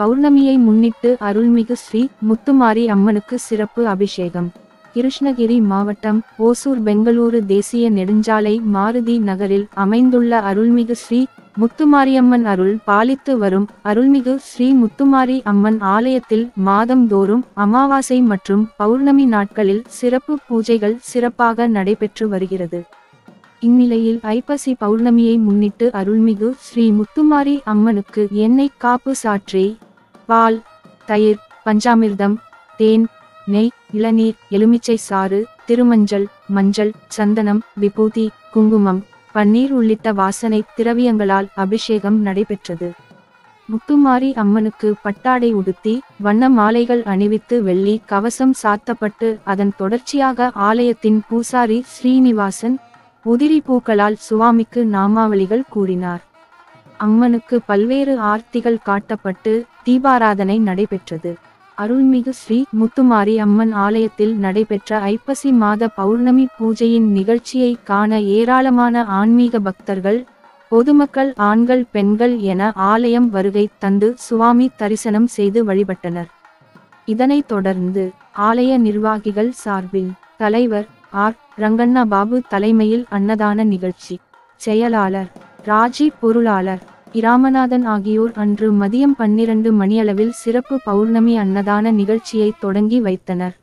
பௌர்ணமியை முன்னிட்டு அருள்மிகு ஸ்ரீ முத்துமாரி அம்மனுக்கு சிறப்பு அபிஷேகம். கிருஷ்ணகிரி மாவட்டம் ஓசூர் பெங்களூரு தேசிய நெடுஞ்சாலை மாருதி நகரில் அமைந்துள்ள அருள்மிகு ஸ்ரீ முத்துமாரியம்மன் அருள் பாலித்து வரும் அருள்மிகு ஸ்ரீ முத்துமாரி அம்மன் ஆலயத்தில் மாதந்தோறும் அமாவாசை மற்றும் பௌர்ணமி நாட்களில் சிறப்பு பூஜைகள் சிறப்பாக நடைபெற்று வருகிறது. இந்நிலையில் ஐப்பசி பௌர்ணமியை முன்னிட்டு அருள்மிகு ஸ்ரீ முத்துமாரி அம்மனுக்கு எண்ணெய் காப்பு சாற்றி பால் தயிர் பஞ்சாமிர்தம் தேன் நெய் இளநீர் எலுமிச்சை சாறு திருமஞ்சள் மஞ்சள் சந்தனம் விபூதி குங்குமம் பன்னீர் உள்ளிட்ட வாசனை திரவியங்களால் அபிஷேகம் நடைபெற்றது. முத்துமாரி அம்மனுக்கு பட்டாடை உடுத்தி வண்ண மாலைகள் அணிவித்து வெள்ளி கவசம் சாத்தப்பட்டு அதன் தொடர்ச்சியாக ஆலயத்தின் பூசாரி ஸ்ரீனிவாசன் உதிரி பூக்களால் சுவாமிக்கு நாமாவளிகள் கூறினார். அம்மனுக்கு பல்வேறு ஆர்த்திகள் காட்டப்பட்டு தீபாராதனை நடைபெற்றது. அருள்மிகு ஸ்ரீ முத்துமாரி அம்மன் ஆலயத்தில் நடைபெற்ற ஐப்பசி மாத பௌர்ணமி பூஜையின் நிகழ்ச்சியை காண ஏராளமான ஆன்மீக பக்தர்கள் பொதுமக்கள் ஆண்கள் பெண்கள் என ஆலயம் வருகை தந்து சுவாமி தரிசனம் செய்து வழிபட்டனர். இதனைத் தொடர்ந்து ஆலய நிர்வாகிகள் சார்பில் தலைவர் ஆர். ரங்கண்ணா பாபு தலைமையில் அன்னதான நிகழ்ச்சி. செயலாளர் ராஜி பொருளாளர் இராமநாதன் ஆகியோர் அன்று மதியம் பன்னிரண்டு மணியளவில் சிறப்பு பௌர்ணமி அன்னதான நிகழ்ச்சியை தொடங்கி வைத்தனர்.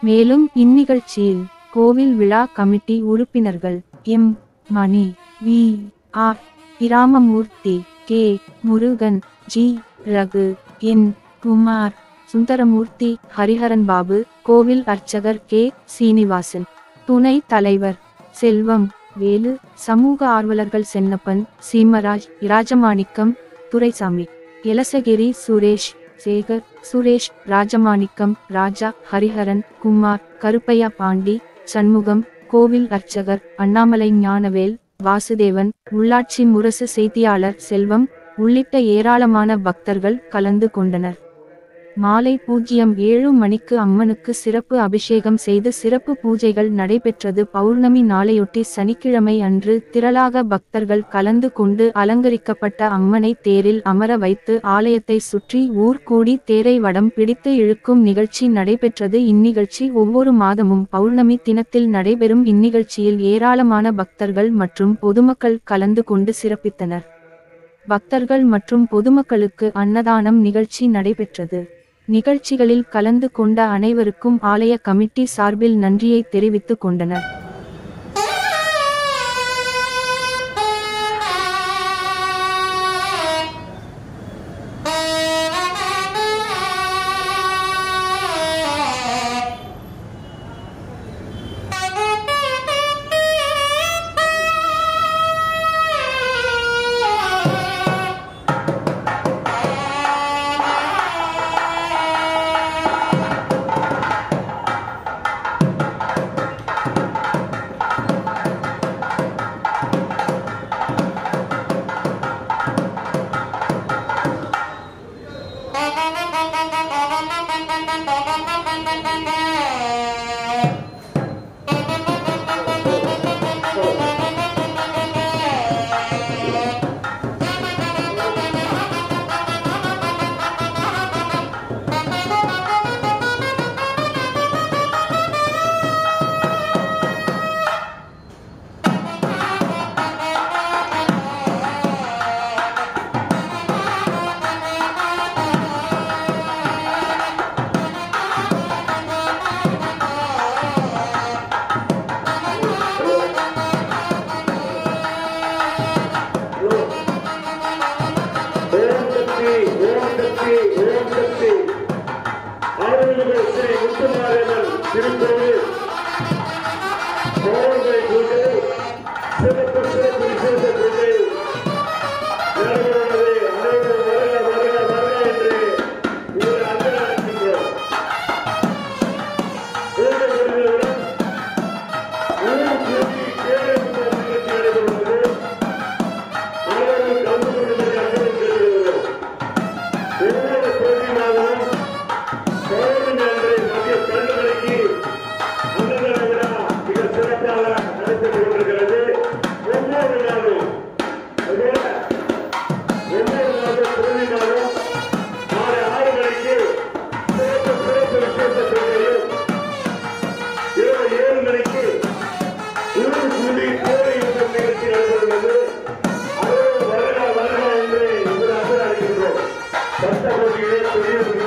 மேலும் இந்நிகழ்ச்சியில் கோவில் விழா கமிட்டி உறுப்பினர்கள் M. Mani V. R Ramamoorthy K. Murugan G. Raghu N. Kumar Sundaramoorthy Hariharan Babu கோவில் அர்ச்சகர் கே. சீனிவாசன் துணை தலைவர் செல்வம் வேலு சமூக ஆர்வலர்கள் சென்னப்பன் சீமராஜ் இராஜமாணிக்கம் துரைசாமி எலசகிரி சுரேஷ் சேகர் சுரேஷ் ராஜமாணிக்கம் ராஜா ஹரிஹரன் குமார் கருப்பையா பாண்டி சண்முகம் கோவில் அர்ச்சகர் அண்ணாமலை ஞானவேல் வாசுதேவன் உள்ளாட்சி முரசு செய்தியாளர் செல்வம் உள்ளிட்ட ஏராளமான பக்தர்கள் கலந்து கொண்டனர். மாலை பூஜ்ஜியம் ஏழு மணிக்கு அம்மனுக்கு சிறப்பு அபிஷேகம் செய்து சிறப்பு பூஜைகள் நடைபெற்றது. பௌர்ணமி நாளையொட்டி சனிக்கிழமை அன்று திரளாக பக்தர்கள் கலந்து கொண்டு அலங்கரிக்கப்பட்ட அம்மனை தேரில் அமர வைத்து ஆலயத்தை சுற்றி ஊர் கூடி தேரை வடம் பிடித்து இழுக்கும் நிகழ்ச்சி நடைபெற்றது. இந்நிகழ்ச்சி ஒவ்வொரு மாதமும் பௌர்ணமி தினத்தில் நடைபெறும். இந்நிகழ்ச்சியில் ஏராளமான பக்தர்கள் மற்றும் பொதுமக்கள் கலந்து கொண்டு சிறப்பித்தனர். பக்தர்கள் மற்றும் பொதுமக்களுக்கு அன்னதானம் நிகழ்ச்சி நடைபெற்றது. நிகழ்ச்சிகளில் கலந்து கொண்ட அனைவருக்கும் ஆலய கமிட்டி சார்பில் நன்றியை தெரிவித்துக் கொண்டனர். ஓம் அருள்மிகு ஸ்ரீ Obrigado,